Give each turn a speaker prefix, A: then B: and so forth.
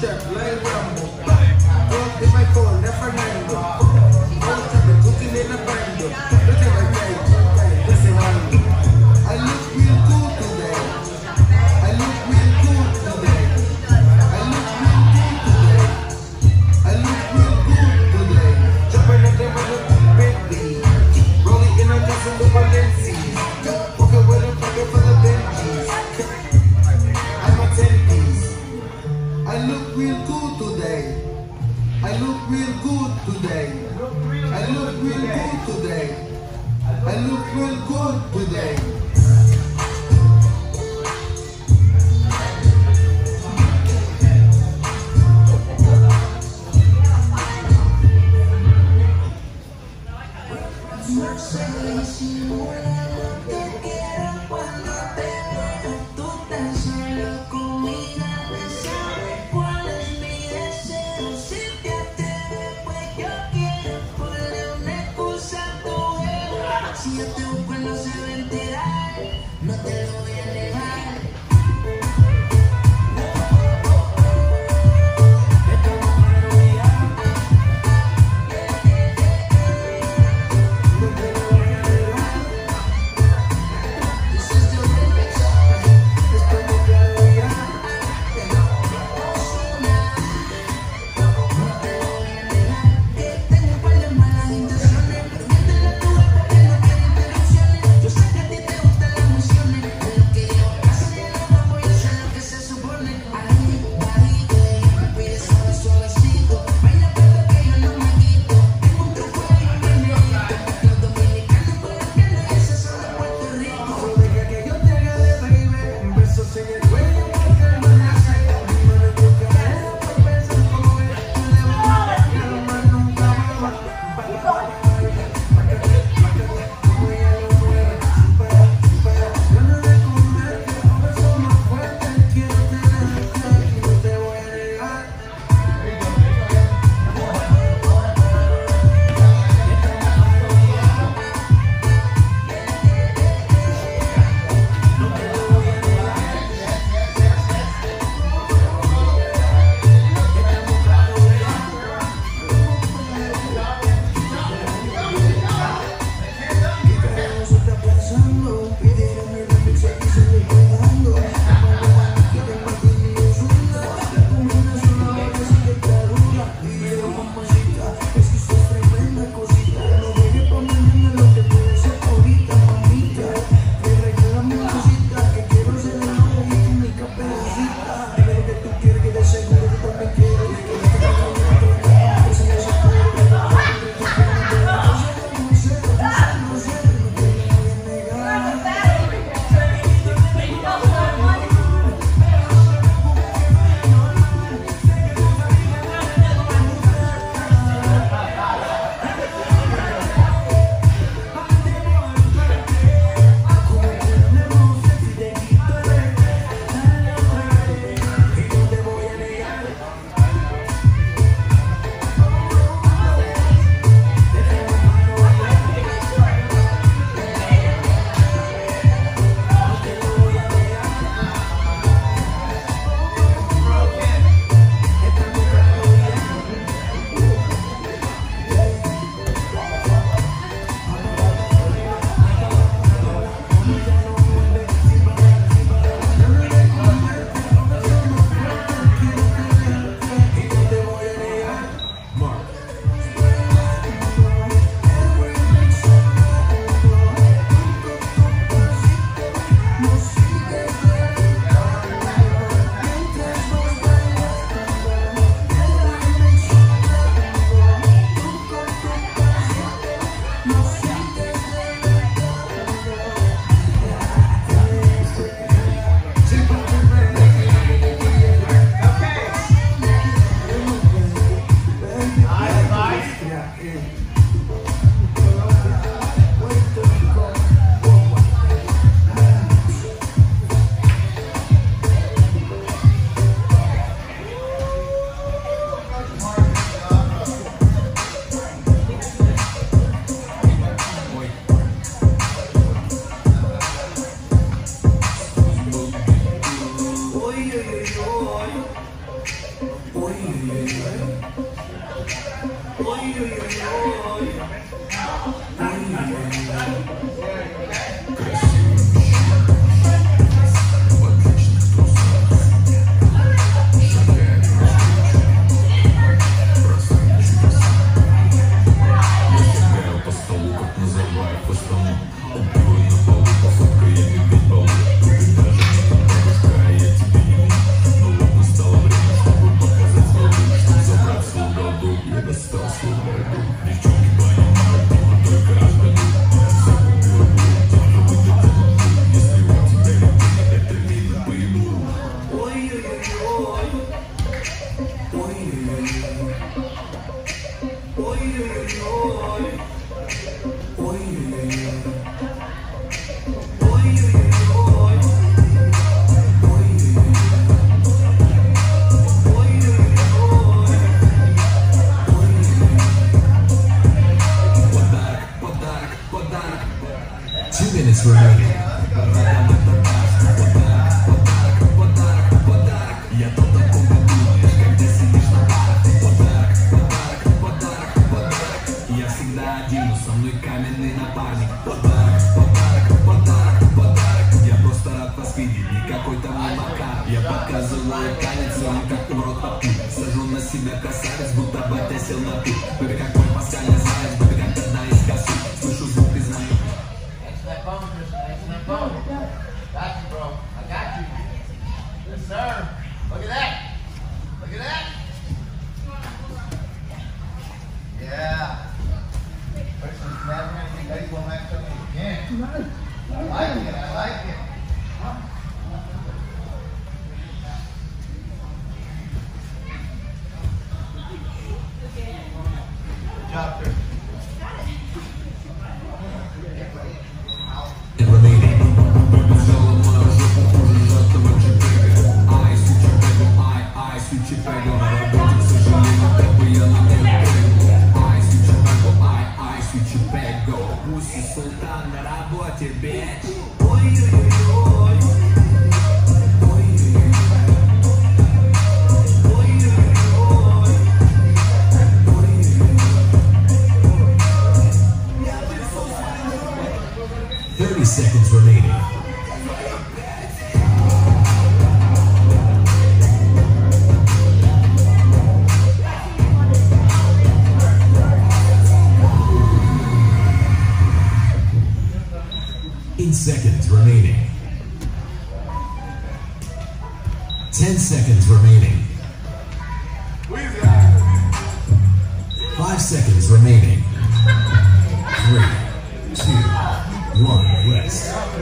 A: step, lay with them. today. I look real good today. I look real good today.
B: Oh uy, uy. макар Я показываю танец, и он как урод под путь Сажу на себя красавец, будто батя сел на путь Бэби как мой пасхальный заяц, бэби как одна из косу Слышу звук и знаю
C: Thanks for that phone, Christian. Thanks for that phone. Got you, bro. I got you. Yes, sir. Look at that. Look at that. Yeah. Christian's never going to get baseball match up again. I
B: пегу. Пусть султан на работе, bitch. Ой-ой-ой. Ой-ой-ой. Ой-ой-ой. Thirty seconds remaining. Eight seconds remaining. Ten seconds remaining. Five seconds remaining. Three, two, one, rest.